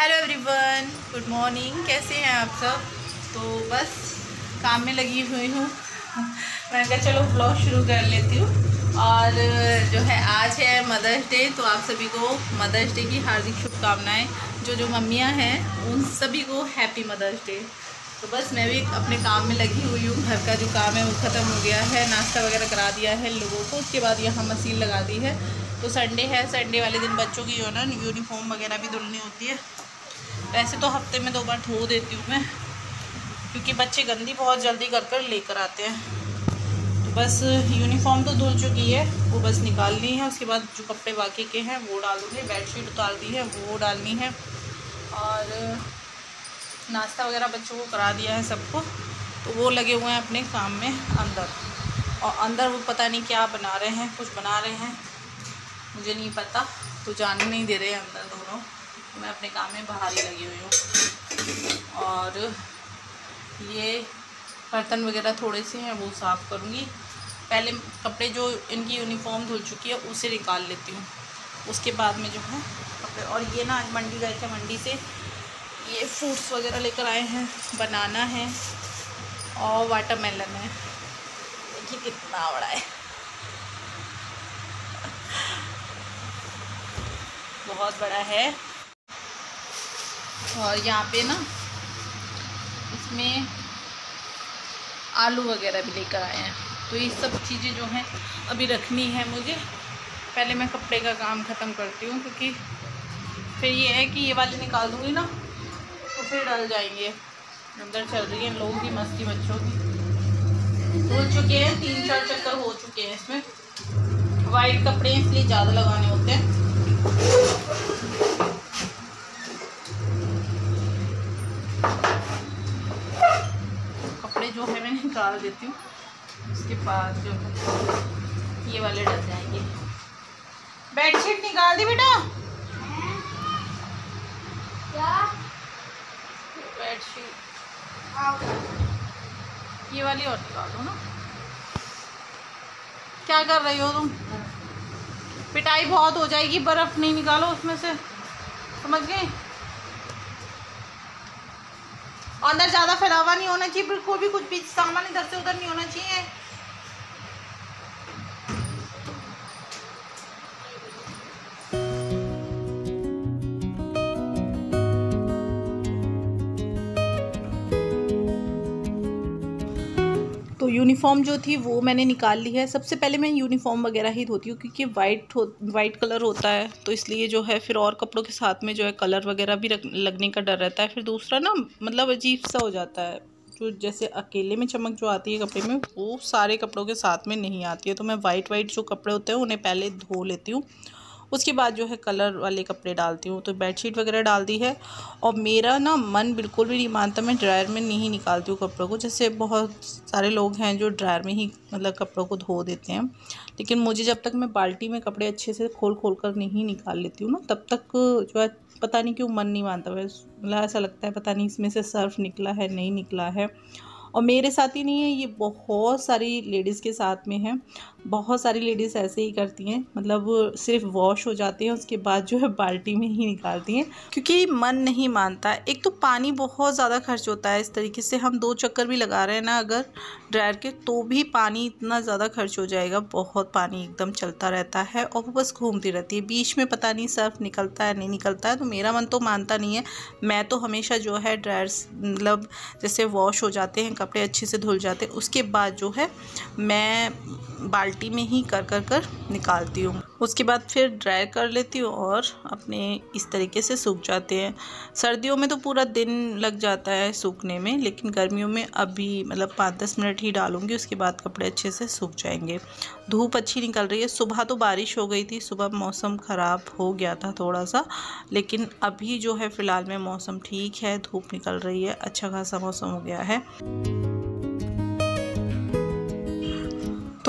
Hello everyone good morning कैसे हैं आप सब? तो बस काम में लगी हुई हूँ। मैंने कहा, चलो ब्लॉग शुरू कर लेती हूँ। और जो है, आज है मदर्स डे तो आप सभी को मदर्स डे की हार्दिक शुभकामनाएँ। जो जो मम्मियाँ हैं, उन सभी को हैप्पी मदर्स डे तो बस मैं भी अपने काम में लगी हुई हूँ। घर का जो काम है, वो ख़त्म हो गया है। नाश्ता वगैरह करा दिया है लोगों को। उसके बाद यहाँ मशीन लगा दी है। तो संडे है। संडे वाले दिन बच्चों की, जो ना यूनिफॉर्म वगैरह भी धुलनी होती है। वैसे तो हफ़्ते में दो बार धो देती हूँ मैं, क्योंकि बच्चे गंदी बहुत जल्दी कर कर लेकर आते हैं। तो बस यूनिफॉर्म तो धुल चुकी है, वो बस निकालनी है, उसके बाद जो कपड़े बाकी के हैं वो डाल दूँगी बेडशीट उतार दी है, वो डालनी है। और नाश्ता वगैरह बच्चों को करा दिया है सबको तो वो लगे हुए हैं अपने काम में अंदर। और अंदर वो पता नहीं क्या बना रहे हैं, कुछ बना रहे हैं, मुझे नहीं पता तो जाने नहीं दे रहे हैं अंदर दोनों मैं अपने काम में बाहर ही लगी हुई हूँ। और ये बर्तन वगैरह थोड़े से हैं, वो साफ़ करूँगी। पहले कपड़े जो इनकी यूनिफॉर्म धुल चुकी है, उसे निकाल लेती हूँ। उसके बाद में जो है कपड़े और ये ना आज मंडी गए थे, मंडी से ये फ्रूट्स वगैरह लेकर आए हैं। बनाना है और वाटरमेलन है। देखिए कितना बड़ा है। बहुत बड़ा है। और यहाँ पे ना इसमें आलू वगैरह भी लेकर आए हैं। तो ये सब चीज़ें जो हैं अभी रखनी है मुझे। पहले मैं कपड़े का काम ख़त्म करती हूँ क्योंकि फिर ये है कि ये वाले निकाल दूँगी ना तो फिर डल जाएँगे। अंदर चल रही है लोगों की मस्ती बच्चों की। धुल चुके हैं, तीन चार चक्कर हो चुके हैं इसमें। वाइट कपड़े इसलिए ज़्यादा लगाने होते हैं कपड़े जो है मैं निकाल देती हूँ। उसके बाद जो ये वाले डल जाएँगे। बेडशीट निकाल दी बेटा। बेडशीट। ये वाली और निकाल दो ना। क्या कर रही हो तुम? पिटाई बहुत हो जाएगी, बर्फ़ नहीं निकालो उसमें से। समझ गए? अंदर ज़्यादा फैलावा नहीं होना चाहिए बिल्कुल भी कुछ भी सामान इधर से उधर नहीं होना चाहिए। यूनिफॉर्म जो थी वो मैंने निकाल ली है। सबसे पहले मैं यूनिफॉर्म वगैरह ही धोती हूँ क्योंकि वाइट हो वाइट कलर होता है तो इसलिए जो है फिर और कपड़ों के साथ में जो है कलर वगैरह भी लगने का डर रहता है। फिर दूसरा ना मतलब अजीब सा हो जाता है। जो जैसे अकेले में चमक जो आती है कपड़े में, वो सारे कपड़ों के साथ में नहीं आती है। तो मैं वाइट वाइट जो कपड़े होते हैं उन्हें पहले धो लेती हूँ। उसके बाद जो है कलर वाले कपड़े डालती हूँ तो बेडशीट वगैरह डाल दी है। और मेरा ना मन बिल्कुल भी नहीं मानता, मैं ड्रायर में नहीं निकालती हूँ कपड़ों को, जैसे बहुत सारे लोग हैं जो ड्रायर में ही मतलब कपड़ों को धो देते हैं। लेकिन मुझे जब तक मैं बाल्टी में कपड़े अच्छे से खोल खोल कर नहीं निकाल लेती हूँ ना, तब तक जो है पता नहीं क्यों मन नहीं मानता। मतलब ऐसा लगता है पता नहीं इसमें से सर्फ निकला है, नहीं निकला है। और मेरे साथ ही नहीं है, ये बहुत सारी लेडीज़ के साथ में है। बहुत सारी लेडीज़ ऐसे ही करती हैं मतलब सिर्फ़ वॉश हो जाते हैं, उसके बाद जो है बाल्टी में ही निकालती हैं। क्योंकि मन नहीं मानता। एक तो पानी बहुत ज़्यादा खर्च होता है, इस तरीके से हम दो चक्कर भी लगा रहे हैं ना अगर ड्रायर के तो भी पानी इतना ज़्यादा खर्च हो जाएगा। बहुत पानी एकदम चलता रहता है और वो बस घूमती रहती है। बीच में पता नहीं सर्फ निकलता है, नहीं निकलता है तो मेरा मन तो मानता नहीं है। मैं तो हमेशा जो है ड्रायर मतलब जैसे वॉश हो जाते हैं कपड़े अच्छे से धुल जाते हैं। उसके बाद जो है, मैं बाल्टी में ही कर कर कर निकालती हूँ। उसके बाद फिर ड्राई कर लेती हूँ और अपने इस तरीके से सूख जाते हैं। सर्दियों में तो पूरा दिन लग जाता है सूखने में, लेकिन गर्मियों में अभी मतलब पाँच दस मिनट ही डालूँगी, उसके बाद कपड़े अच्छे से सूख जाएँगे। धूप अच्छी निकल रही है। सुबह तो बारिश हो गई थी, सुबह मौसम ख़राब हो गया था थोड़ा सा लेकिन अभी जो है फ़िलहाल में मौसम ठीक है, धूप निकल रही है अच्छा खासा मौसम हो गया है।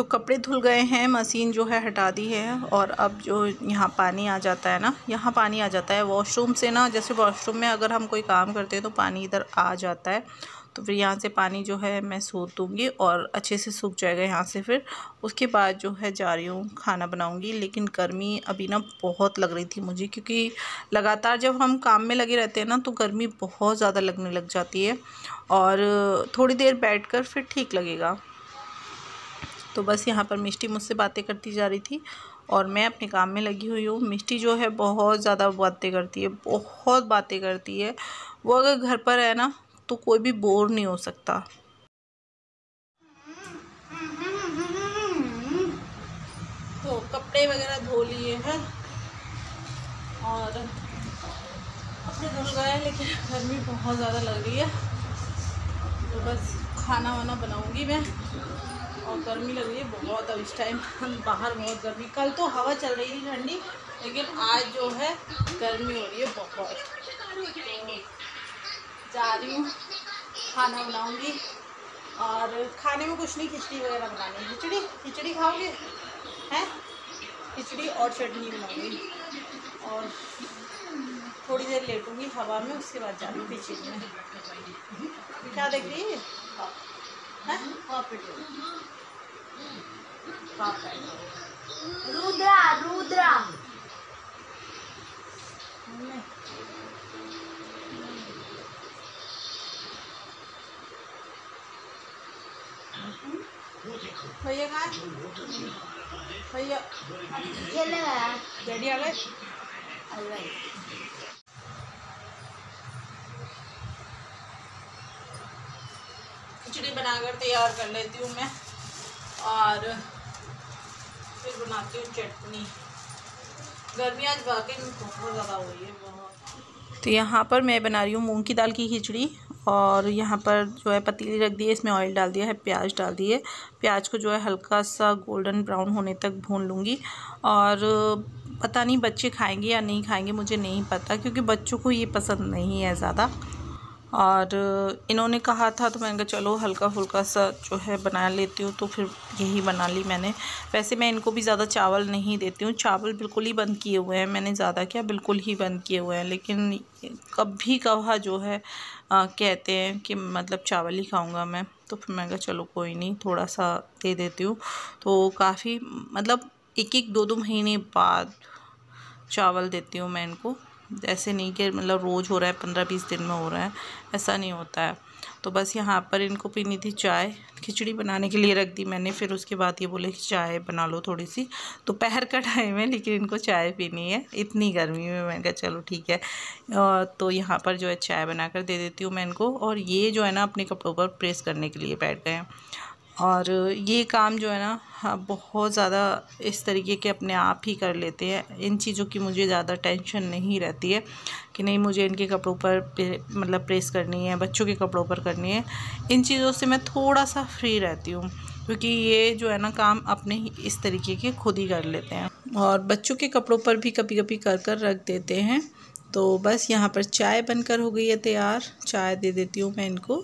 तो कपड़े धुल गए हैं, मशीन जो है हटा दी है और अब जो यहाँ पानी आ जाता है ना, यहाँ पानी आ जाता है वॉशरूम से ना, जैसे वॉशरूम में अगर हम कोई काम करते हैं तो पानी इधर आ जाता है। तो फिर यहाँ से पानी जो है मैं सूख दूँगी और अच्छे से सूख जाएगा यहाँ से फिर। उसके बाद जो है जा रही हूँ, खाना बनाऊँगी, लेकिन गर्मी अभी ना बहुत लग रही थी मुझे, क्योंकि लगातार जब हम काम में लगे रहते हैं ना तो गर्मी बहुत ज़्यादा लगने लग जाती है और थोड़ी देर बैठ कर फिर ठीक लगेगा। तो बस यहाँ पर मिष्टी मुझसे बातें करती जा रही थी और मैं अपने काम में लगी हुई हूँ। मिष्टी जो है बहुत ज़्यादा बातें करती है, बहुत बातें करती है। वो अगर घर पर है ना तो कोई भी बोर नहीं हो सकता। तो कपड़े वगैरह धो लिए हैं और धुल गए लेकिन गर्मी बहुत ज़्यादा लग रही है। तो बस खाना वाना बनाऊँगी मैं। और गर्मी लग रही है, बहुत अब इस टाइम बाहर बहुत गर्मी। कल तो हवा चल रही थी ठंडी, लेकिन आज जो है गर्मी हो रही है बहुत। तो जा रही हूँ, खाना बनाऊँगी। और खाने में कुछ नहीं, खिचड़ी वगैरह बनानी खिचड़ी? खिचड़ी खाओगे? हैं? खिचड़ी और चटनी बनाऊँगी। और थोड़ी देर लेटूँगी हवा में, उसके बाद जा रही हूँ पीछे। में क्या देख रही है? रुद्रा रुद्रा भैया कहाँ भैया। खेले डैडी आ गए? खिचड़ी बनाकर तैयार कर लेती हूँ मैं। और फिर बनाती हूँ चटनी। गर्मी आज वाकई में बहुत ज़्यादा हो रही है तो यहाँ पर मैं बना रही हूँ मूंग की दाल की खिचड़ी और यहाँ पर जो है पतीली रख दी है, इसमें ऑयल डाल दिया है, प्याज डाल दिए प्याज को जो है हल्का सा गोल्डन ब्राउन होने तक भून लूँगी और पता नहीं बच्चे खाएँगे या नहीं खाएँगे, मुझे नहीं पता क्योंकि बच्चों को ये पसंद नहीं है ज़्यादा। और इन्होंने कहा था तो मैंने कहा चलो हल्का फुल्का सा जो है बना लेती हूँ। तो फिर यही बना ली मैंने। वैसे मैं इनको भी ज़्यादा चावल नहीं देती हूँ। चावल बिल्कुल ही बंद किए हुए हैं। मैंने ज़्यादा क्या बिल्कुल ही बंद किए हुए हैं। लेकिन कभी कहा जो है आ, कहते हैं कि मतलब चावल ही खाऊँगा मैं। तो फिर मैंने कहा चलो कोई नहीं थोड़ा सा दे देती हूँ। तो काफ़ी मतलब एक एक दो दो महीने बाद चावल देती हूँ मैं इनको। ऐसे नहीं कि मतलब रोज़ हो रहा है, पंद्रह बीस दिन में हो रहा है, ऐसा नहीं होता है। तो बस यहाँ पर इनको पीनी थी चाय, खिचड़ी बनाने के लिए रख दी मैंने, फिर उसके बाद ये बोले कि चाय बना लो थोड़ी सी। दोपहर का टाइम है, लेकिन इनको चाय पीनी है, इतनी गर्मी में मैंने कहा चलो ठीक है। तो यहाँ पर जो है चाय बनाकर दे देती हूँ मैं इनको, और ये जो है ना अपने कपड़ों पर प्रेस करने के लिए बैठ गए हैं। और ये काम जो है ना हाँ बहुत ज़्यादा इस तरीके के अपने आप ही कर लेते हैं। इन चीज़ों की मुझे ज़्यादा टेंशन नहीं रहती है कि नहीं मुझे इनके कपड़ों पर मतलब प्रेस करनी है, बच्चों के कपड़ों पर करनी है। इन चीज़ों से मैं थोड़ा सा फ्री रहती हूँ, क्योंकि ये जो है ना, काम अपने ही इस तरीके के खुद ही कर लेते हैं। और बच्चों के कपड़ों पर भी कभी कभी कर कर रख देते हैं। तो बस यहाँ पर चाय बनकर हो गई है तैयार। चाय दे देती हूँ मैं इनको।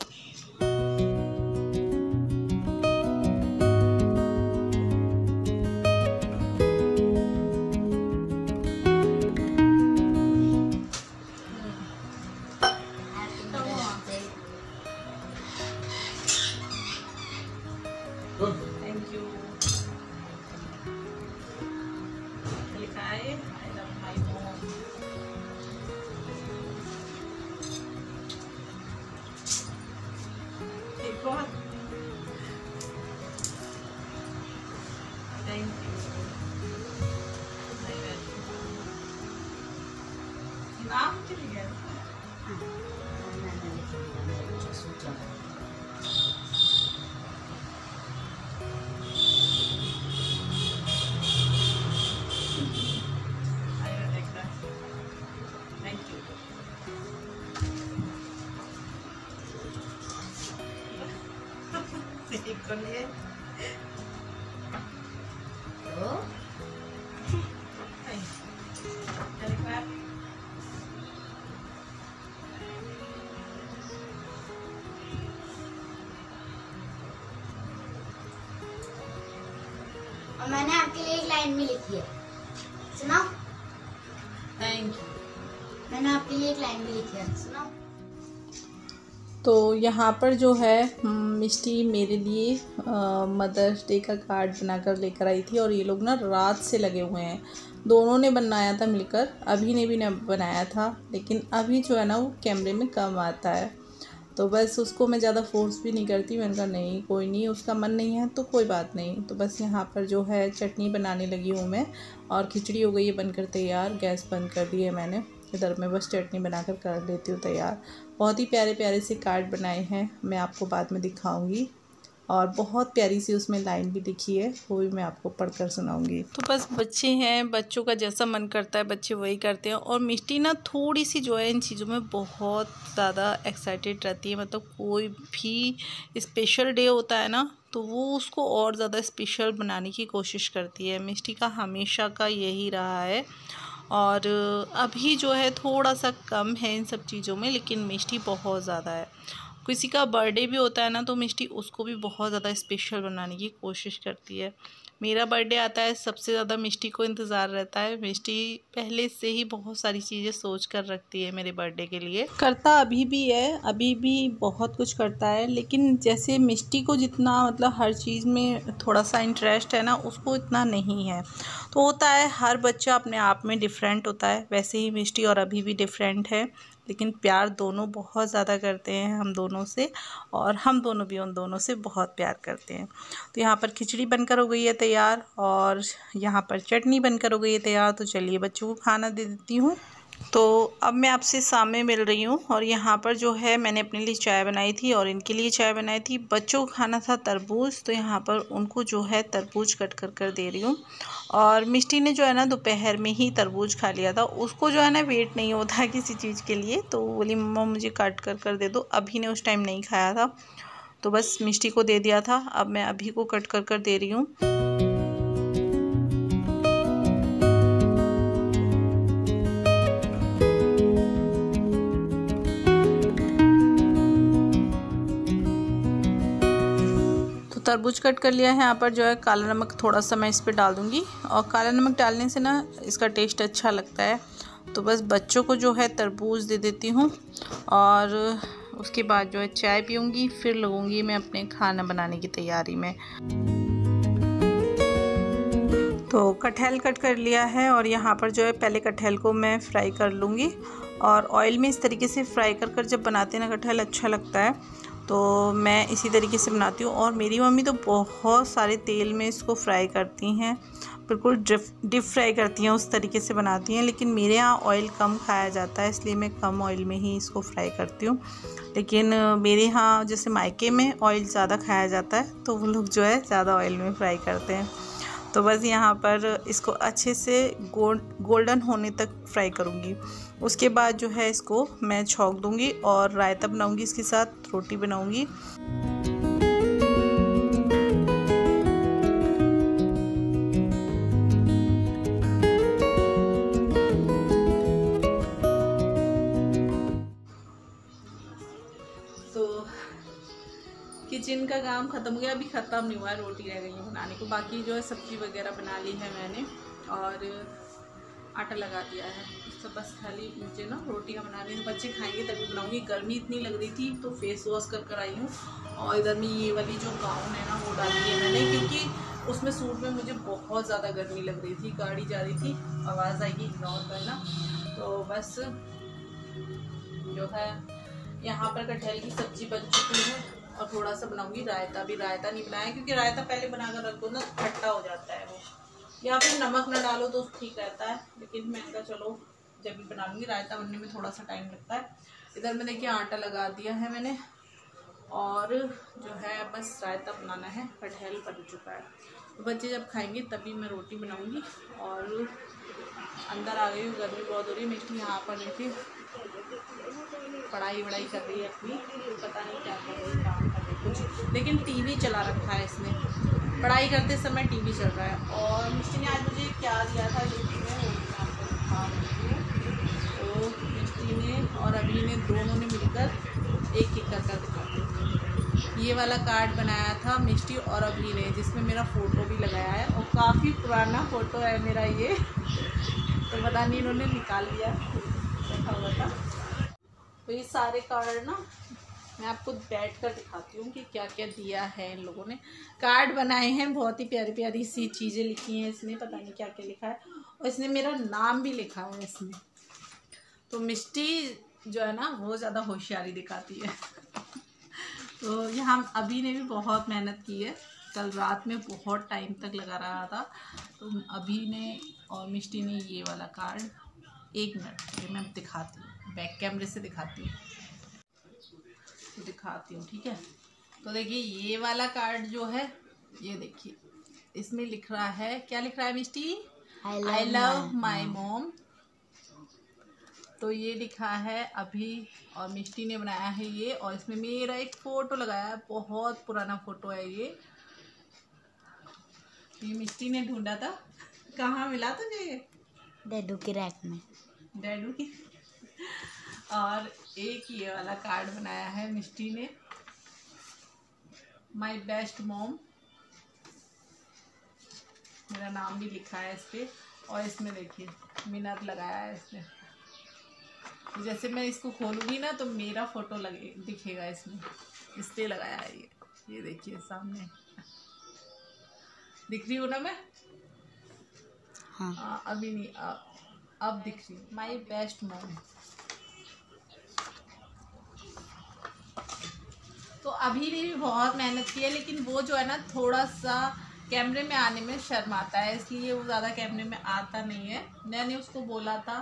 Ay. लिए clap. और मैंने आपके लिए एक लाइन भी लिखी है तो यहाँ पर जो है मिष्टी मेरे लिए मदर्स डे का कार्ड बनाकर लेकर आई थी और ये लोग ना रात से लगे हुए हैं। दोनों ने बनाया था मिलकर, अभी ने भी बनाया था, लेकिन अभी जो है ना वो कैमरे में कम आता है। तो बस उसको मैं ज़्यादा फोर्स भी नहीं करती, मैंने कहा नहीं, कोई नहीं, उसका मन नहीं है तो कोई बात नहीं। तो बस यहाँ पर जो है चटनी बनाने लगी हूँ मैं और खिचड़ी हो गई है बनकर तैयार, गैस बंद कर दी है मैंने। इधर मैं बस चटनी बनाकर कर लेती हूँ तैयार। बहुत ही प्यारे प्यारे से कार्ड बनाए हैं, मैं आपको बाद में दिखाऊँगी। और बहुत प्यारी सी उसमें लाइन भी लिखी है, वो भी मैं आपको पढ़कर सुनाऊँगी। तो बस बच्चे हैं, बच्चों का जैसा मन करता है, बच्चे वही करते हैं। और मिष्टी ना थोड़ी सी जो है, इन चीज़ों में बहुत ज़्यादा एक्साइटेड रहती है। मतलब कोई भी स्पेशल डे होता है ना तो वो उसको और ज़्यादा स्पेशल बनाने की कोशिश करती है। मिष्टी का हमेशा का यही रहा है। और अभी जो है थोड़ा सा कम है इन सब चीज़ों में, लेकिन मिष्टी बहुत ज़्यादा है। किसी का बर्थडे भी होता है ना तो मिष्टी उसको भी बहुत ज़्यादा स्पेशल बनाने की कोशिश करती है। मेरा बर्थडे आता है, सबसे ज़्यादा मिष्टी को इंतज़ार रहता है। मिष्टी पहले से ही बहुत सारी चीज़ें सोच कर रखती है मेरे बर्थडे के लिए। करता अभी भी है, अभी भी बहुत कुछ करता है, लेकिन जैसे मिष्टी को जितना मतलब हर चीज़ में थोड़ा सा इंटरेस्ट है ना, उसको इतना नहीं है। तो होता है, हर बच्चा अपने आप में डिफरेंट होता है, वैसे ही मिष्टी और अभी भी डिफरेंट है। लेकिन प्यार दोनों बहुत ज़्यादा करते हैं हम दोनों से और हम दोनों भी उन दोनों से बहुत प्यार करते हैं। तो यहाँ पर खिचड़ी बनकर हो गई है तैयार और यहाँ पर चटनी बनकर हो गई है तैयार। तो चलिए बच्चों को खाना दे देती हूँ। तो अब मैं आपसे सामने मिल रही हूँ और यहाँ पर जो है मैंने अपने लिए चाय बनाई थी और इनके लिए चाय बनाई थी। बच्चों को खाना था तरबूज तो यहाँ पर उनको जो है तरबूज कट कर कर दे रही हूँ। और मिष्टी ने जो है ना दोपहर में ही तरबूज खा लिया था। उसको जो है ना वेट नहीं होता किसी चीज़ के लिए तो बोली, मम्मा, मुझे कट कर कर दे दो। अभी ने उस टाइम नहीं खाया था तो बस मिष्टी को दे दिया था। अब मैं अभी को कट कर कर दे रही हूँ। तरबूज कट कर लिया है। यहाँ पर जो है काला नमक थोड़ा सा मैं इस पर डाल दूँगी। और काला नमक डालने से ना इसका टेस्ट अच्छा लगता है। तो बस बच्चों को जो है तरबूज दे देती हूँ। और उसके बाद जो है चाय पीऊँगी, फिर लगूँगी मैं अपने खाना बनाने की तैयारी में। तो कटहल कट कर लिया है और यहाँ पर जो है पहले कटहल को मैं फ्राई कर लूँगी। और ऑयल में इस तरीके से फ्राई कर कर जब बनाते हैं ना कटहल अच्छा लगता है। तो मैं इसी तरीके से बनाती हूँ और मेरी मम्मी तो बहुत सारे तेल में इसको फ्राई करती हैं। बिल्कुल डिप फ्राई करती हैं, उस तरीके से बनाती हैं, लेकिन मेरे यहाँ ऑयल कम खाया जाता है, इसलिए मैं कम ऑयल में ही इसको फ्राई करती हूँ। लेकिन मेरे यहाँ जैसे मायके में ऑयल ज़्यादा खाया जाता है तो वो लोग जो है ज़्यादा ऑयल में फ्राई करते हैं। तो बस यहाँ पर इसको अच्छे से गोल्ड गोल्डन होने तक फ्राई करूँगी। उसके बाद जो है इसको मैं छोंक दूँगी और रायता बनाऊँगी इसके साथ, रोटी बनाऊँगी। किचन का काम ख़त्म हो गया, अभी ख़त्म नहीं हुआ रोटी रह गई है बनाने को। बाकी जो है सब्ज़ी वगैरह बना ली है मैंने और आटा लगा दिया है। तो बस खाली मुझे ना रोटियाँ बनानी है। बच्चे खाएँगे तभी बनाऊँगी। गर्मी इतनी लग रही थी तो फेस वॉश कर कर आई हूँ और इधर में ये वाली जो गाउन है ना, वो डाल है मैंने क्योंकि उसमें सूट में मुझे बहुत ज़्यादा गर्मी लग रही थी गाड़ी जा रही थी, आवाज़ आएगी इग्नोर करना। तो बस जो है, यहाँ पर कटहल की सब्ज़ी बन चुकी है। और थोड़ा सा बनाऊँगी, रायता भी, रायता नहीं बनाया, क्योंकि रायता पहले बनाकर रख दो ना खट्टा हो जाता है वो। या फिर नमक ना डालो तो ठीक रहता है, लेकिन मैं कहा चलो, जब भी बना लूँगी, रायता बनने में थोड़ा सा टाइम लगता है। इधर में देखिए आटा लगा दिया है मैंने, और जो है बस रायता बनाना है कटहल बन चुका है। तो बच्चे जब खाएँगे, तभी मैं रोटी बनाऊँगी, और अंदर आ गई हूँ, गर्मी बहुत हो रही है मिट्टी यहाँ पर देखिए पढ़ाई वढ़ाई कर रही है अपनी, पता नहीं क्या कर रही है। कुछ। लेकिन टीवी चला रखा है इसने। पढ़ाई करते समय टीवी चल रहा है। और मिस्टी ने आज मुझे क्या दिया था में वो तो मिस्टी ने और अभी ने दोनों ने मिलकर एक एक कर कर दिखाते ये वाला कार्ड बनाया था मिस्टी और अभी ने जिसमें मेरा फ़ोटो भी लगाया है। और काफ़ी पुराना फ़ोटो है मेरा ये। तो पता नहीं इन्होंने निकाल लिया। रखा हुआ था। तो ये सारे कार्ड ना मैं आपको बैठ कर दिखाती हूँ कि क्या क्या दिया है इन लोगों ने। कार्ड बनाए हैं, बहुत ही प्यारी प्यारी सी चीज़ें लिखी हैं इसमें पता नहीं क्या क्या लिखा है। और इसने मेरा नाम भी लिखा है इसमें। तो मिष्टी जो है ना, वो ज़्यादा होशियारी दिखाती है। तो यहाँ अभी ने भी बहुत मेहनत की है। कल रात में बहुत टाइम तक लगा रहा था। तो अभी ने और मिष्टी ने ये वाला कार्ड, एक मिनट मैं दिखाती हूँ, बैक कैमरे से दिखाती हूँ। तो दिखाती हूँ ठीक है? तो देखिए ये वाला कार्ड जो है ये देखिए इसमें लिख रहा है क्या लिख रहा है मिस्टी? आई लव माई मोम तो ये लिखा है अभी और मिष्टी ने बनाया है ये और इसमें मेरा एक फ़ोटो लगाया है बहुत पुराना फ़ोटो है ये। ये मिष्टी ने ढूंढा था। कहाँ मिला तुझे ये? डैडू के रैक में। डैडू की। और एक ये वाला कार्ड बनाया है मिष्टी ने। माई बेस्ट मोम मेरा नाम भी लिखा है इस पर और इसमें देखिए मिनट लगाया है इसमें जैसे मैं इसको खोलूँगी ना तो मेरा फ़ोटो लगे दिखेगा इसमें। इसलिए लगाया है ये। ये देखिए सामने। दिख रही हूँ ना मैं? हाँ। आ, अभी नहीं आ, अब दिख रही माई बेस्ट मोम तो अभी भी बहुत मेहनत की है लेकिन वो जो है ना थोड़ा सा कैमरे में आने में शर्माता है इसलिए वो ज़्यादा कैमरे में आता नहीं है। मैंने उसको बोला था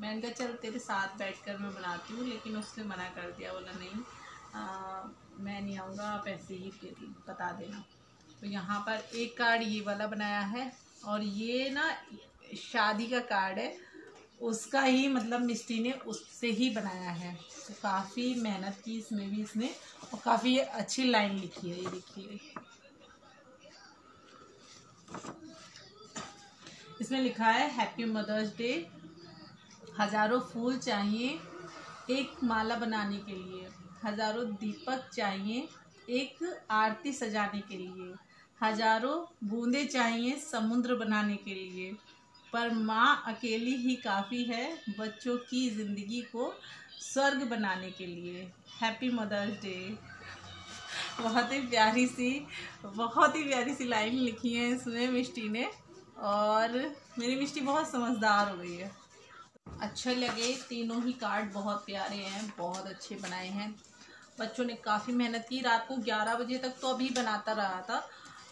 मैंने कहा चल तेरे साथ बैठ कर मैं बनाती हूँ लेकिन उसने मना कर दिया बोला नहीं आ, मैं नहीं आऊँगा आप ऐसे ही बता देना। तो यहाँ पर एक कार्ड ये वाला बनाया है और ये ना शादी का कार्ड है उसका ही मतलब मिस्टी ने उससे ही बनाया है। तो काफ़ी मेहनत की इसमें भी इसने और काफ़ी अच्छी लाइन लिखी है, ये देखिए। इसमें लिखा है हैप्पी मदर्स डे हज़ारों फूल चाहिए एक माला बनाने के लिए। हज़ारों दीपक चाहिए एक आरती सजाने के लिए। हज़ारों बूंदे चाहिए समुद्र बनाने के लिए। पर माँ अकेली ही काफ़ी है बच्चों की ज़िंदगी को स्वर्ग बनाने के लिए। हैप्पी मदर्स डे बहुत ही प्यारी सी, बहुत ही प्यारी सी लाइन लिखी है इसमें मिष्टी ने, और मेरी मिष्टी बहुत समझदार हो गई है। अच्छे लगे, तीनों ही कार्ड बहुत प्यारे हैं, बहुत अच्छे बनाए हैं। बच्चों ने काफ़ी मेहनत की, रात को 11 बजे तक तो अभी बनाता रहा था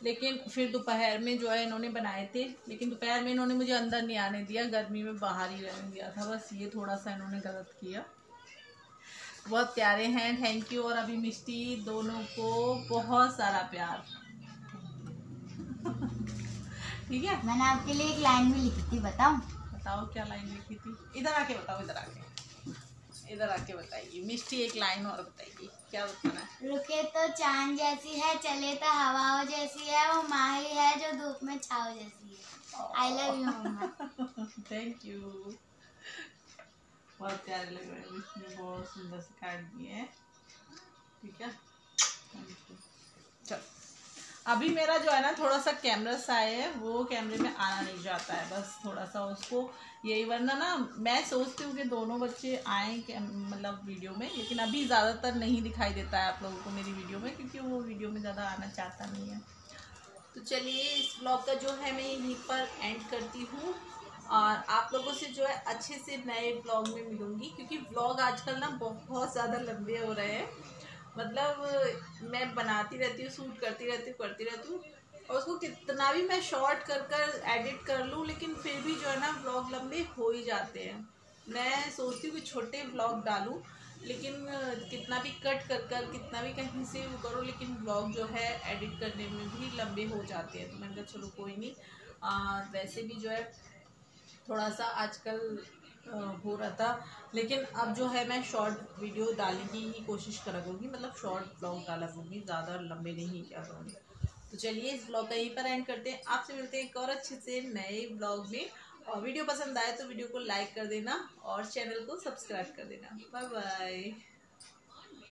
लेकिन फिर दोपहर में जो है इन्होंने बनाए थे लेकिन दोपहर में इन्होंने मुझे अंदर नहीं आने दिया गर्मी में बाहर ही रहने दिया था बस ये थोड़ा सा इन्होंने गलत किया। बहुत प्यारे हैं थैंक यू और अभी मिष्टी दोनों को बहुत सारा प्यार। ठीक है? मैंने आपके लिए एक लाइन भी लिखी थी बताओ। बताओ क्या लाइन लिखी थी? इधर आके बताओ इधर आके। इधर आके बताइए। मिष्टी एक लाइन और बताइए क्या बताना है? रुके तो चाँद जैसी है चले तो हवाओं जैसी है वो माही है जो धूप में छाव जैसी है। I love you thank you बहुत प्यारे लग रहे हैं इसने बहुत सुंदर से काट दिए हैं। ठीक है? चलो। अभी मेरा जो है ना थोड़ा सा कैमरा सा है, वो कैमरे में आना नहीं जाता है, बस थोड़ा सा उसको यही, वरना ना मैं सोचती हूँ कि दोनों बच्चे आए मतलब वीडियो में, लेकिन अभी ज़्यादातर नहीं दिखाई देता है आप लोगों को मेरी वीडियो में, क्योंकि वो वीडियो में ज़्यादा आना चाहता नहीं है। तो चलिए इस ब्लॉग का जो है मैं यहीं पर एंड करती हूँ, और आप लोगों से जो है अच्छे से नए ब्लॉग में मिलूँगी, क्योंकि ब्लॉग आजकल ना बहुत ज़्यादा लंबे हो रहे हैं। मतलब मैं बनाती रहती हूँ सूट करती रहती हूँ करती रहती हूँ और उसको कितना भी मैं शॉर्ट कर कर एडिट कर लूँ लेकिन फिर भी जो है ना ब्लॉग लंबे हो ही जाते हैं। मैं सोचती हूँ कि छोटे ब्लॉग डालूँ लेकिन कितना भी कट कर कर कितना भी कहीं से वो करो लेकिन ब्लॉग जो है एडिट करने में भी लंबे हो जाते हैं। तो मैंने कहा चलो कोई नहीं। आ, वैसे भी जो है थोड़ा सा आजकल हो रहा था। लेकिन अब जो है मैं शॉर्ट वीडियो डालने की ही कोशिश करा करूँगी। मतलब शॉर्ट ब्लॉग डाला करूँगी, ज़्यादा लंबे नहीं क्या करूँगी। तो चलिए इस ब्लॉग का यहीं पर एंड करते हैं। आपसे मिलते हैं एक और अच्छे से नए ब्लॉग में। और वीडियो पसंद आए तो वीडियो को लाइक कर देना और चैनल को सब्सक्राइब कर देना। Bye bye